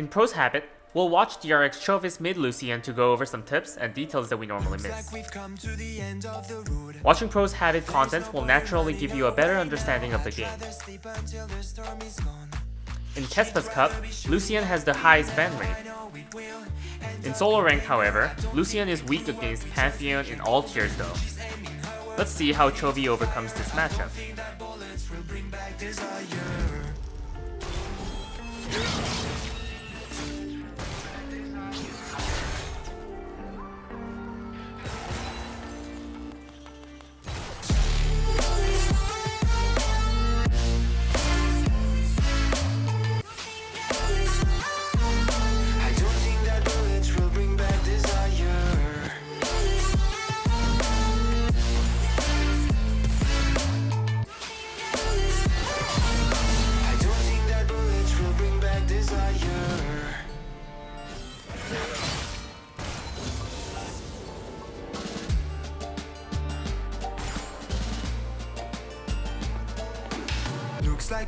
In Pro's Habit, we'll watch DRX Chovy's mid Lucian to go over some tips and details that we normally miss. Watching Pro's Habit content will naturally give you a better understanding of the game. In Kespa's Cup, Lucian has the highest ban rate. In solo rank, however, Lucian is weak against Pantheon in all tiers though. Let's see how Chovy overcomes this matchup.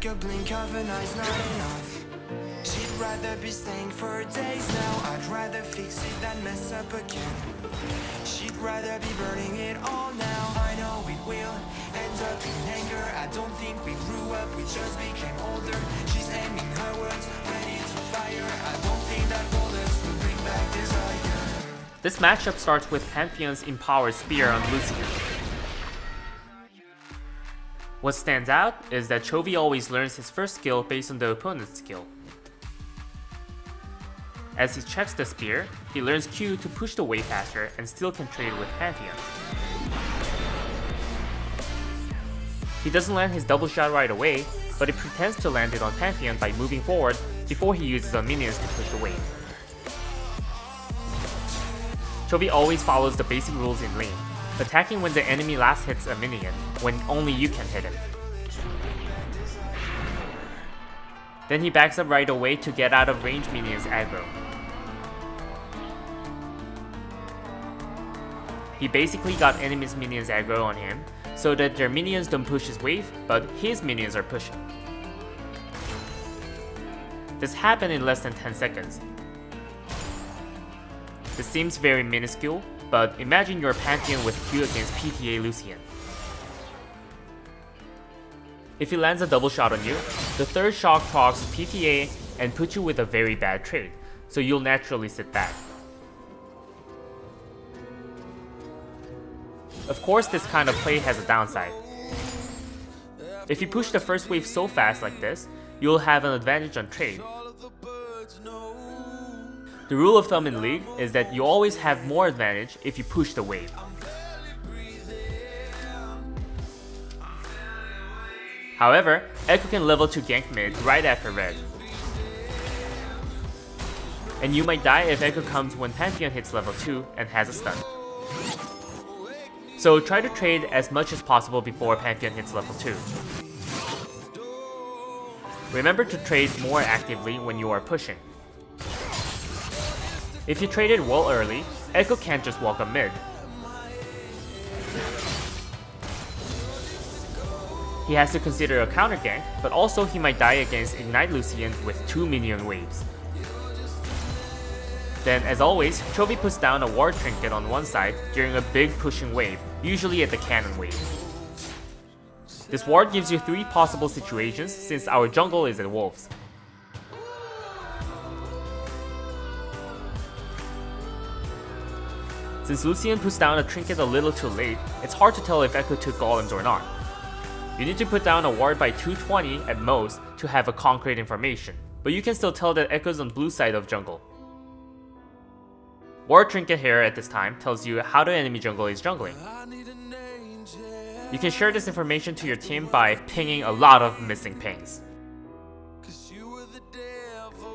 Like a blink of an eye's not enough. She'd rather be staying for days now. I'd rather fix it than mess up again. She'd rather be burning it all now. I know it will end up in anger. I don't think we grew up, we just became older. She's aiming her words, ready to fire. I don't think that bullets will bring back desire. This matchup starts with Pantheon's Empowered Spear on Lucian. What stands out is that Chovy always learns his first skill based on the opponent's skill. As he checks the spear, he learns Q to push the wave faster and still can trade with Pantheon. He doesn't land his double shot right away, but he pretends to land it on Pantheon by moving forward before he uses on minions to push the wave. Chovy always follows the basic rules in lane, attacking when the enemy last hits a minion, when only you can hit him. Then he backs up right away to get out of range minions aggro. He basically got enemies minions aggro on him, so that their minions don't push his wave, but his minions are pushing. This happened in less than 10 seconds. This seems very minuscule, but imagine your Pantheon with Q against PTA Lucian. If he lands a double shot on you, the third shock procs PTA and puts you with a very bad trade, so you'll naturally sit back. Of course, this kind of play has a downside. If you push the first wave so fast like this, you'll have an advantage on trade. The rule of thumb in League is that you always have more advantage if you push the wave. However, Ekko can level to gank mid right after red. And you might die if Ekko comes when Pantheon hits level 2 and has a stun. So try to trade as much as possible before Pantheon hits level 2. Remember to trade more actively when you are pushing. If you traded well early, Ekko can't just walk up mid. He has to consider a counter gank, but also he might die against Ignite Lucian with 2 minion waves. Then, as always, Chovy puts down a ward trinket on one side during a big pushing wave, usually at the cannon wave. This ward gives you 3 possible situations since our jungle is at wolves. Since Lucian puts down a trinket a little too late, it's hard to tell if Ekko took golems or not. You need to put down a ward by 220 at most to have a concrete information, but you can still tell that Ekko's on blue side of jungle. Ward trinket here at this time tells you how the enemy jungle is jungling. You can share this information to your team by pinging a lot of missing pings.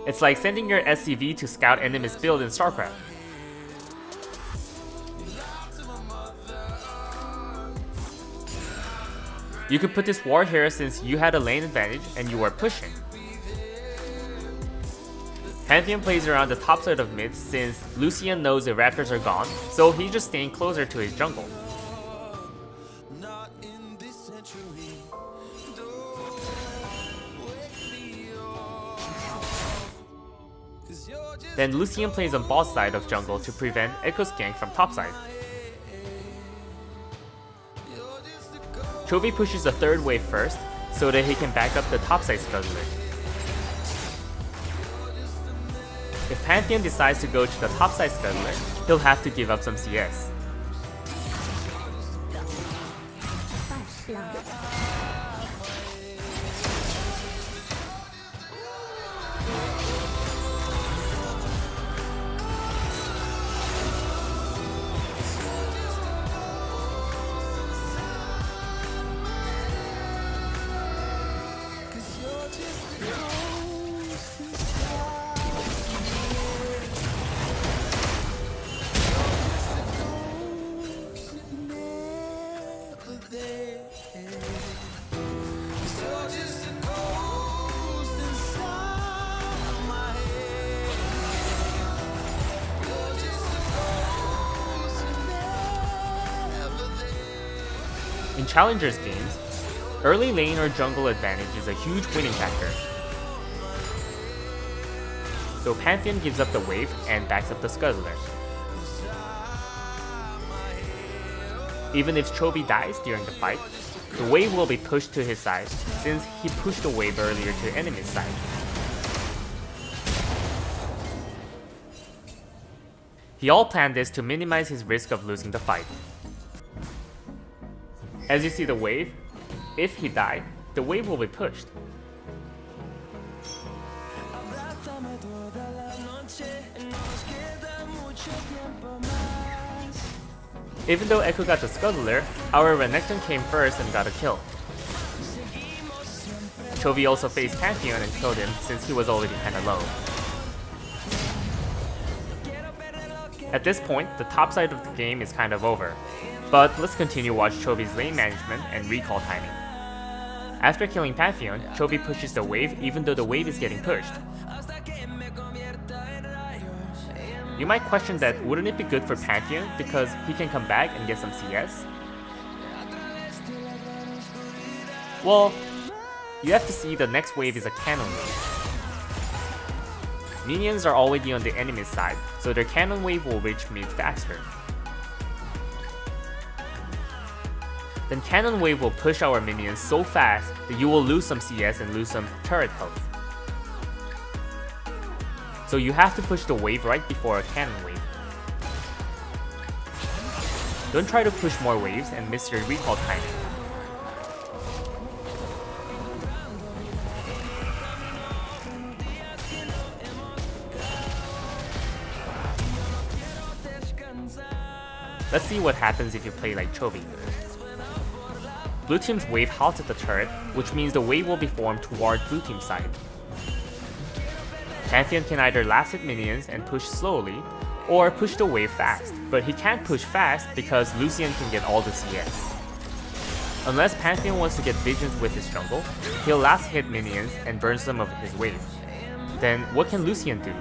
It's like sending your SCV to scout enemy's build in StarCraft. You could put this ward here since you had a lane advantage and you were pushing. Pantheon plays around the top side of mid since Lucian knows the Raptors are gone, so he's just staying closer to his jungle. Then Lucian plays on boss side of jungle to prevent Ekko's gank from topside. Chovy pushes the third wave first, so that he can back up the topside scuttler. If Pantheon decides to go to the topside scuttler, he'll have to give up some CS. In Challengers games, early lane or jungle advantage is a huge winning factor. So Pantheon gives up the wave and backs up the Scuttler. Even if Chovy dies during the fight, the wave will be pushed to his side since he pushed the wave earlier to enemy's side. He all planned this to minimize his risk of losing the fight. As you see the wave, if he died, the wave will be pushed. Even though Ekko got the Scuttler, our Renekton came first and got a kill. Chovy also faced Pantheon and killed him since he was already kinda low. At this point, the top side of the game is kind of over, but let's continue watch Chovy's lane management and recall timing. After killing Pantheon, Chovy pushes the wave even though the wave is getting pushed. You might question that wouldn't it be good for Pantheon because he can come back and get some CS? Well, you have to see the next wave is a cannon wave. Minions are already on the enemy's side, so their cannon wave will reach mid faster. Then cannon wave will push our minions so fast that you will lose some CS and lose some turret health. So you have to push the wave right before a cannon wave. Don't try to push more waves and miss your recall timing. Let's see what happens if you play like Chovy. Blue team's wave halted the turret, which means the wave will be formed toward blue team's side. Pantheon can either last hit minions and push slowly, or push the wave fast, but he can't push fast because Lucian can get all the CS. Unless Pantheon wants to get visions with his jungle, he'll last hit minions and burn some of his wave. Then what can Lucian do?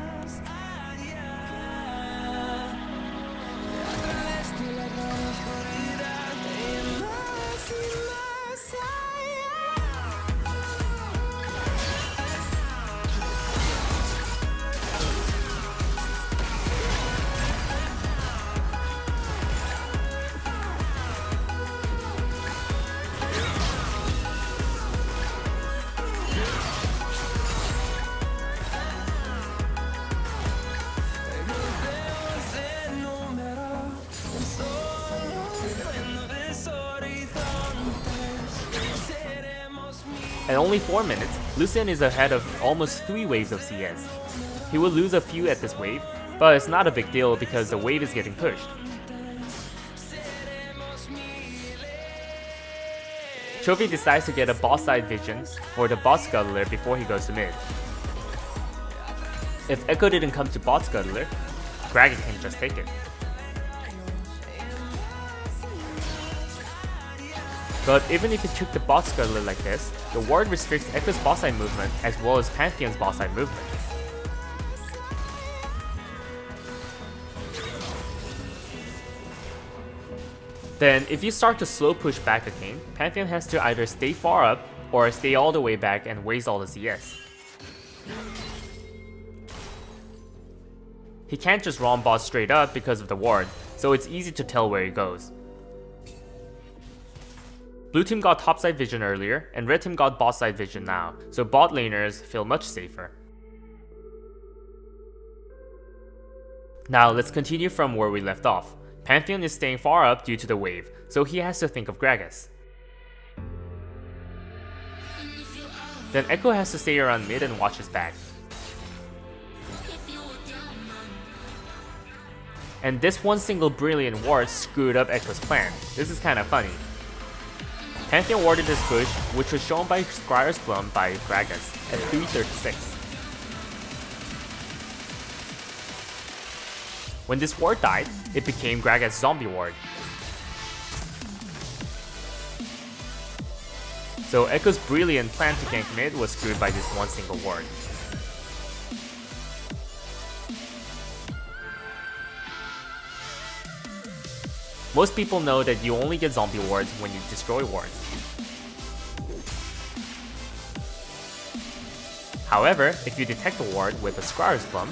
At only 4 minutes, Lucian is ahead of almost 3 waves of CS. He will lose a few at this wave, but it's not a big deal because the wave is getting pushed. Chovy decides to get a boss side vision for the boss scuttler before he goes to mid. If Ekko didn't come to bot scuttler, Dragon can just take it. But even if you took the boss scuttler like this, the ward restricts Ekko's boss side movement as well as Pantheon's boss side movement. Then, if you start to slow push back again, Pantheon has to either stay far up or stay all the way back and waste all the CS. He can't just roam boss straight up because of the ward, so it's easy to tell where he goes. Blue team got topside vision earlier, and red team got bot side vision now, so bot laners feel much safer. Now let's continue from where we left off. Pantheon is staying far up due to the wave, so he has to think of Gragas. Then Ekko has to stay around mid and watch his back. And this one single brilliant ward screwed up Ekko's plan. This is kinda funny. Pantheon warded this push, which was shown by Scryer's Bloom by Gragas at 336. When this ward died, it became Gragas' zombie ward. So Ekko's brilliant plan to gank mid was screwed by this one single ward. Most people know that you only get zombie wards when you destroy wards. However, if you detect a ward with a Scryer's Bloom,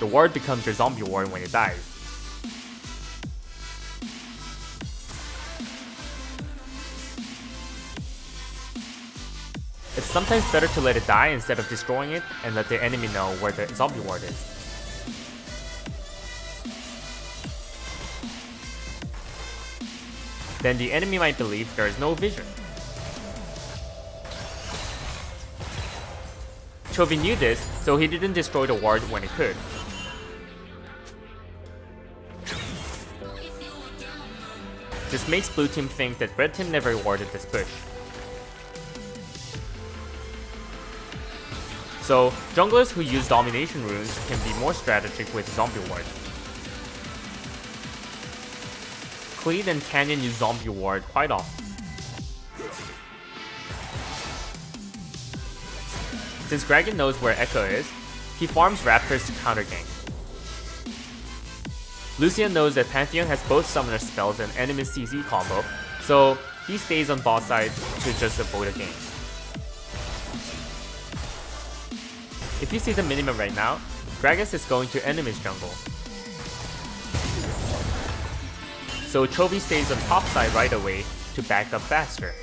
the ward becomes your zombie ward when it dies. It's sometimes better to let it die instead of destroying it and let the enemy know where the zombie ward is. Then the enemy might believe there is no vision. Chovy knew this, so he didn't destroy the ward when he could. This makes blue team think that red team never warded this push. So, junglers who use domination runes can be more strategic with zombie wards. Clid and Canyon use Zombie Ward quite often. Since Gragas knows where Ekko is, he farms Raptors to counter gank. Lucian knows that Pantheon has both summoner spells and enemy CC combo, so he stays on bot side to just avoid a game. If you see the minimap right now, Gragas is going to enemy's jungle, so Chovy stays on top side right away to back up faster.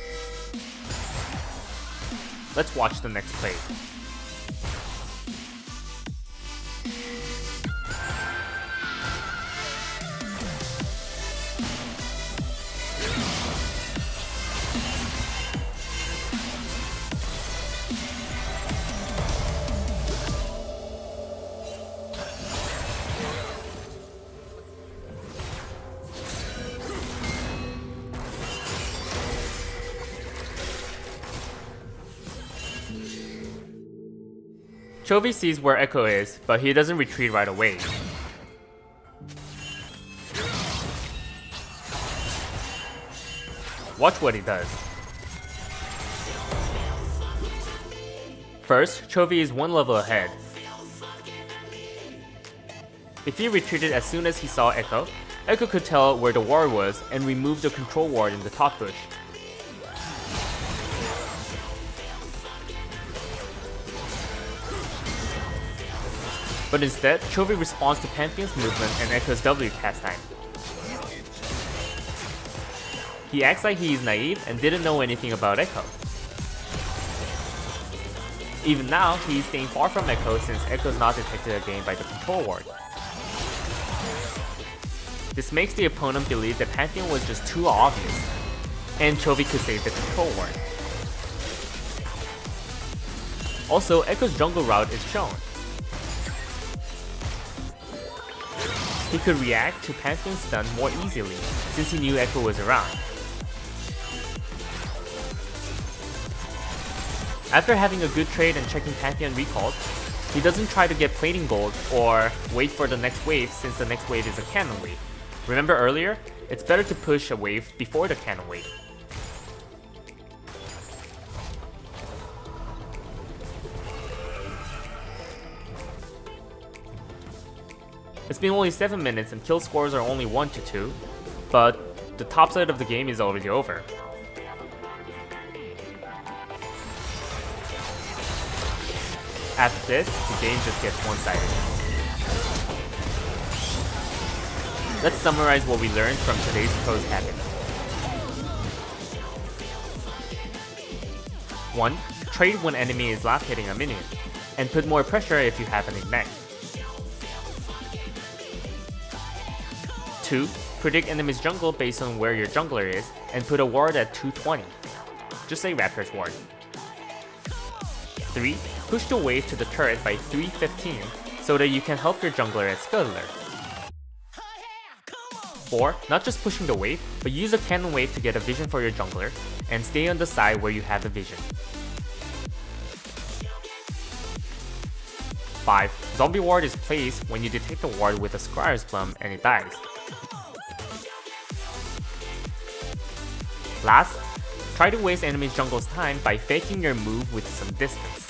Let's watch the next play. Chovy sees where Ekko is, but he doesn't retreat right away. Watch what he does. First, Chovy is one level ahead. If he retreated as soon as he saw Ekko, Ekko could tell where the ward was and remove the control ward in the top bush. But instead, Chovy responds to Pantheon's movement and Ekko's W cast time. He acts like he is naive and didn't know anything about Ekko. Even now, he is staying far from Ekko since Ekko is not detected again by the control ward. This makes the opponent believe that Pantheon was just too obvious, and Chovy could save the control ward. Also, Ekko's jungle route is shown, he could react to Pantheon's stun more easily since he knew Ekko was around. After having a good trade and checking Pantheon recalls, he doesn't try to get plating gold or wait for the next wave since the next wave is a cannon wave. Remember earlier? It's better to push a wave before the cannon wave. It's been only 7 minutes and kill scores are only 1 to 2, but the top side of the game is already over. After this, the game just gets one-sided. Let's summarize what we learned from today's pros habit. 1. Trade when enemy is last hitting a minion, and put more pressure if you have an ignite. 2. Predict enemy's jungle based on where your jungler is, and put a ward at 220. Just say Raptor's ward. 3. Push the wave to the turret by 315 so that you can help your jungler at Scuttler. 4. Not just pushing the wave, but use a cannon wave to get a vision for your jungler, and stay on the side where you have the vision. 5. Zombie ward is placed when you detect a ward with a Scryer's Bloom and it dies. Last, try to waste enemy's jungle's time by faking your move with some distance.